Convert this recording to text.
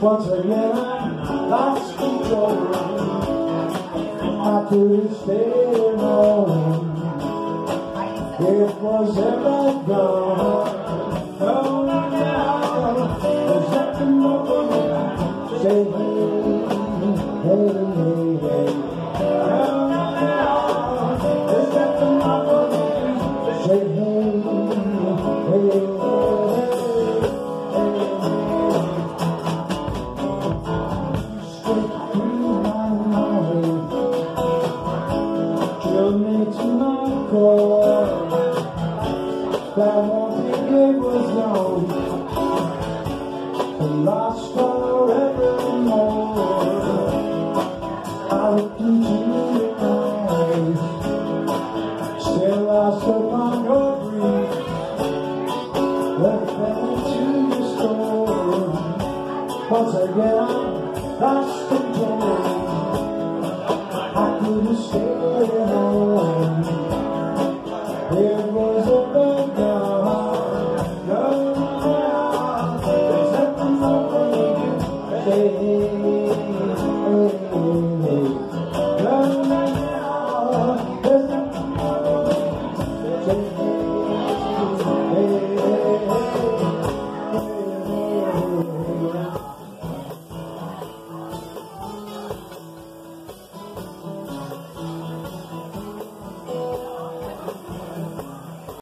Once again I lost control I couldn't stay alone. It was ever gone that thing it was known and lost forevermore. I looked into your eyes, still lost upon your grief. I fell into your storm. Once again, lost. chân